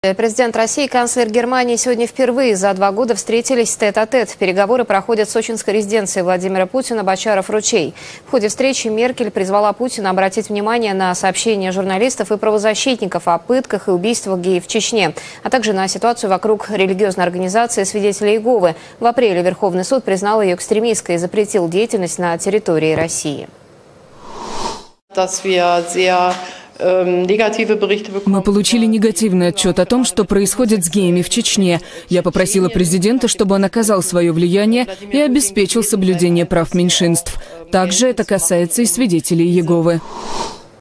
Президент России и канцлер Германии сегодня впервые за два года встретились тет-а-тет. Переговоры проходят в сочинской резиденции Владимира Путина Бочаров-Ручей. В ходе встречи Меркель призвала Путина обратить внимание на сообщения журналистов и правозащитников о пытках и убийствах геев в Чечне, а также на ситуацию вокруг религиозной организации свидетелей Иеговы. В апреле Верховный суд признал ее экстремистской и запретил деятельность на территории России. Эм, Мы получили негативный отчет о том, что происходит с геями в Чечне. Я попросила президента, чтобы он оказал свое влияние и обеспечил соблюдение прав меньшинств. Также это касается и свидетелей Еговы.